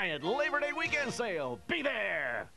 Giant Labor Day weekend sale. Be there.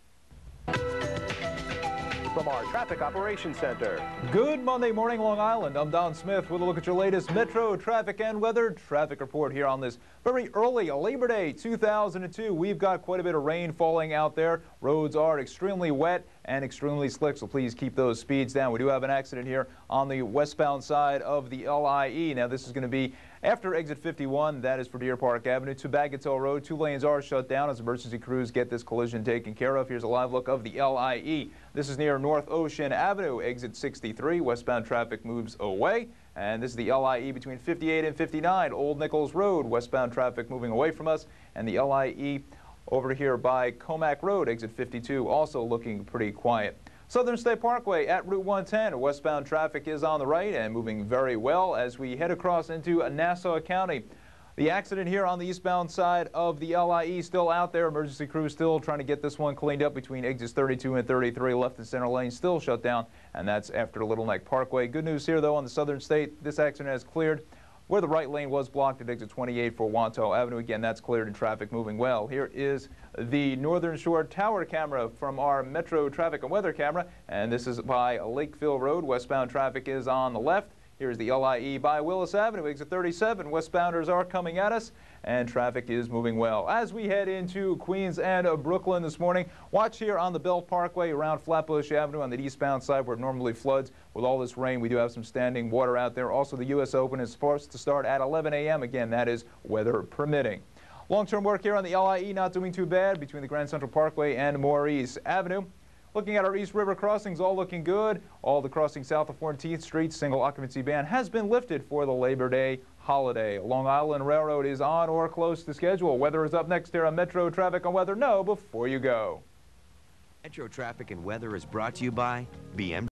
From our Traffic Operations Center. Good Monday morning, Long Island. I'm Don Smith with a look at your latest metro traffic and weather traffic report here on this very early Labor Day 2002. We've got quite a bit of rain falling out there. Roads are extremely wet and extremely slick, so please keep those speeds down. We do have an accident here on the westbound side of the LIE. Now, this is going to be after exit 51, that is for Deer Park Avenue to Bagatelle Road. Two lanes are shut down as emergency crews get this collision taken care of. Here's a live look of the LIE. This is near North Ocean Avenue, exit 63. Westbound traffic moves away. And this is the LIE between 58 and 59, Old Nichols Road. Westbound traffic moving away from us. And the LIE over here by Commack Road, exit 52, also looking pretty quiet. Southern State Parkway at Route 110. Westbound traffic is on the right and moving very well as we head across into Nassau County. The accident here on the eastbound side of the LIE still out there. Emergency crews still trying to get this one cleaned up between exits 32 and 33. Left and center lane still shut down, and that's after Little Neck Parkway. Good news here, though, on the Southern State. This accident has cleared where the right lane was blocked at exit 28 for Wantagh Avenue. Again, that's cleared and traffic moving well. Here is the Northern Shore Tower camera from our Metro Traffic and Weather camera, and this is by Lakeville Road. Westbound traffic is on the left. Here's the LIE by Willis Avenue, exit 37. Westbounders are coming at us, and traffic is moving well. As we head into Queens and Brooklyn this morning, watch here on the Belt Parkway around Flatbush Avenue on the eastbound side where it normally floods. With all this rain, we do have some standing water out there. Also, the U.S. Open is supposed to start at 11 a.m. Again, that is weather permitting. Long-term work here on the LIE not doing too bad between the Grand Central Parkway and Maurice Avenue. Looking at our East River crossings, all looking good. All the crossings south of 14th Street, single occupancy ban has been lifted for the Labor Day holiday. Long Island Railroad is on or close to schedule. Weather is up next here on Metro Traffic and Weather. No, before you go. Metro Traffic and Weather is brought to you by BM.